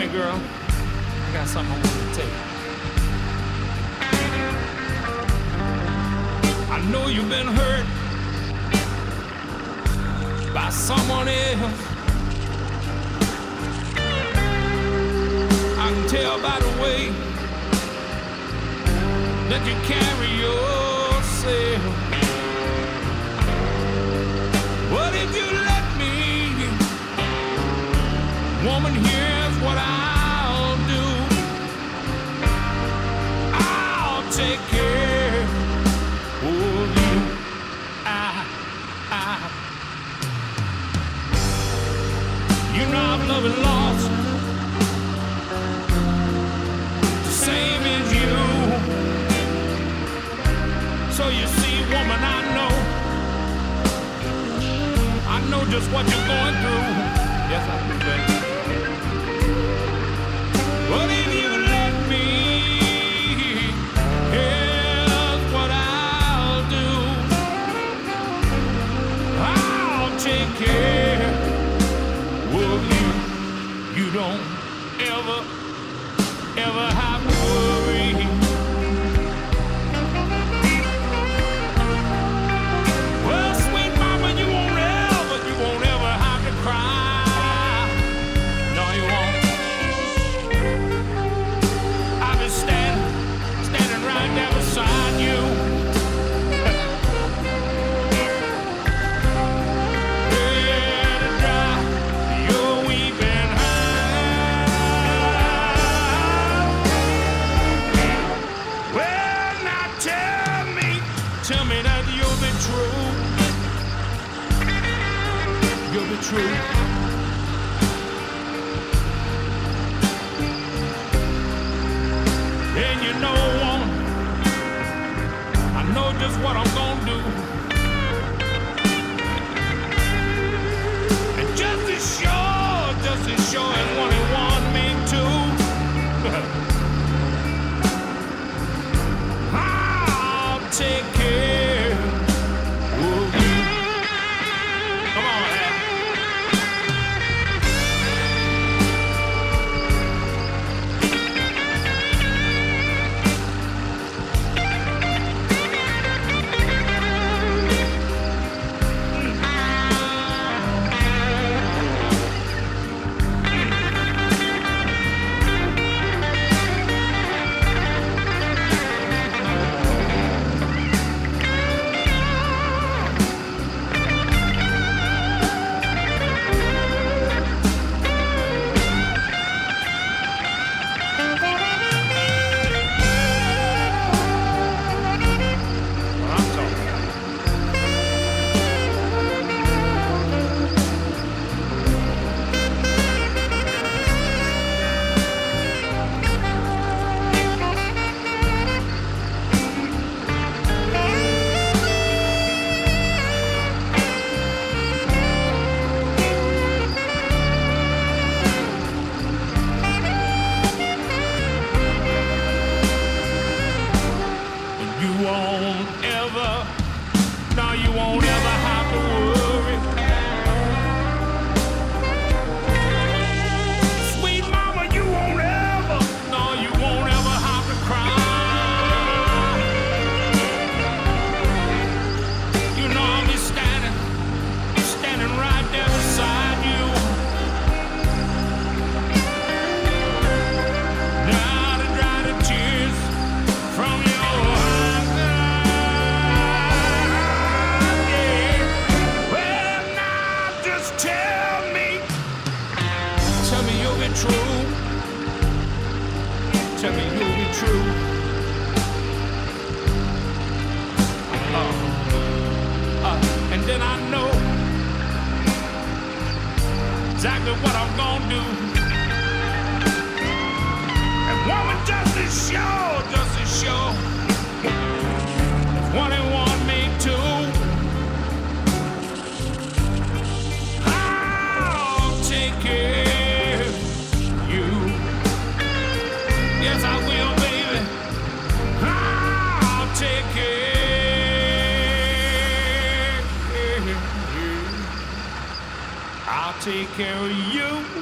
me, girl. I got something I want to tell you. I know you've been hurt by someone else. I can tell by the way that you carry yourself. What if you just what you're going through. Yes, I do, baby. true. And you know, um, I know just what I'm gonna do. Uh, uh, and then I know exactly what I'm gonna do. And woman, just as sure, just as sure, if one and one me to. I'll take care. take care of you.